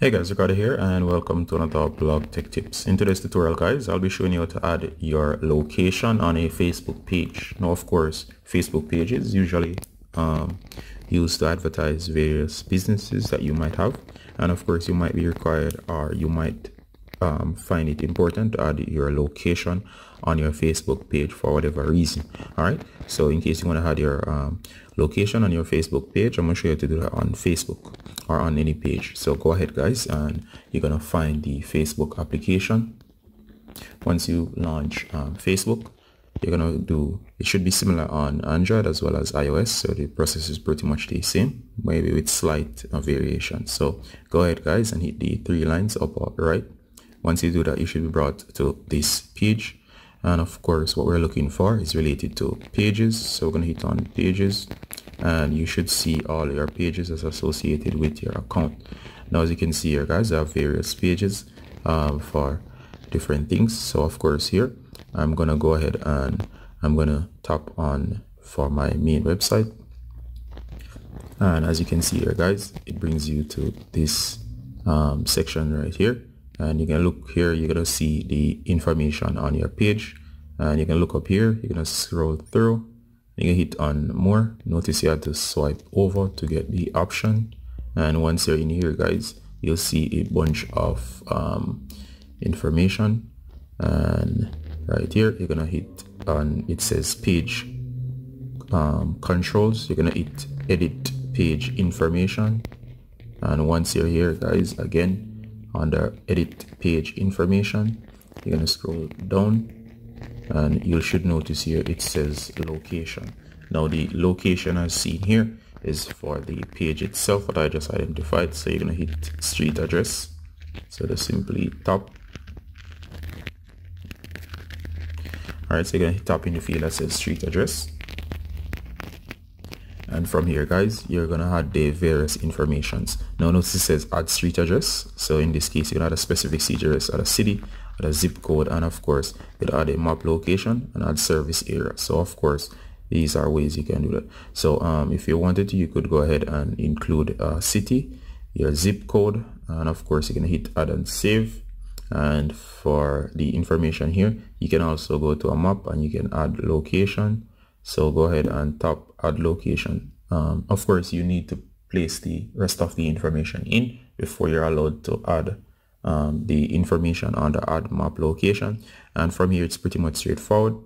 Hey guys, Ricardo here and welcome to another blog tech tips. In today's tutorial guys, I'll be showing you how to add your location on a Facebook page. Now of course, Facebook pages usually um, used to advertise various businesses that you might have and of course you might be required or you might um, find it important to add your location on your Facebook page for whatever reason. All right. So in case you want to add your um, location on your Facebook page, I'm going to show you how to do that on Facebook or on any page. So go ahead guys and you're going to find the Facebook application. Once you launch um, Facebook, you're going to do, it should be similar on Android as well as iOS. So the process is pretty much the same, maybe with slight uh, variation. So go ahead guys and hit the three lines up or right once you do that, you should be brought to this page. And of course, what we're looking for is related to pages. So we're going to hit on pages and you should see all your pages as associated with your account. Now, as you can see here, guys, I have various pages um, for different things. So of course here, I'm going to go ahead and I'm going to tap on for my main website. And as you can see here, guys, it brings you to this um, section right here and you can look here you're gonna see the information on your page. And you can look up here you're gonna scroll through. You can hit on more. Notice you have to swipe over to get the option. And once you're in here guys you'll see a bunch of um, information. And right here you're gonna hit on it says page um, controls. You're gonna hit edit page information. And once you're here guys again under edit page information. You're going to scroll down and you should notice here it says location. Now the location as seen here is for the page itself what I just identified. So you're going to hit street address. So just simply tap alright so you're going to tap in the field that says street address and from here guys you're gonna add the various informations. Now notice it says add street address. So in this case gonna add a specific city address add a city add a zip code and of course you'll add a map location and add service area. So of course these are ways you can do that. So um, if you wanted to you could go ahead and include a city your zip code and of course you can hit add and save. And for the information here you can also go to a map and you can add location so go ahead and tap add location. Um, of course, you need to place the rest of the information in before you're allowed to add um, the information on the add map location. And from here, it's pretty much straightforward.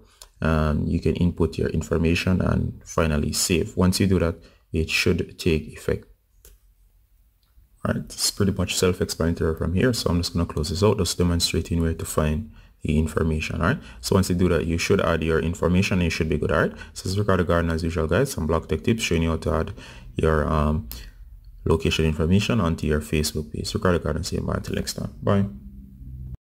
Um, you can input your information and finally save. Once you do that, it should take effect. All right, it's pretty much self-explanatory from here. So I'm just going to close this out, just demonstrating where to find information all right? So once you do that you should add your information you should be good all right? So this is Ricardo Gardener as usual guys. Some blog tech tips showing you how to add your um, location information onto your Facebook page. Ricardo Gardener see you bye until next time. Bye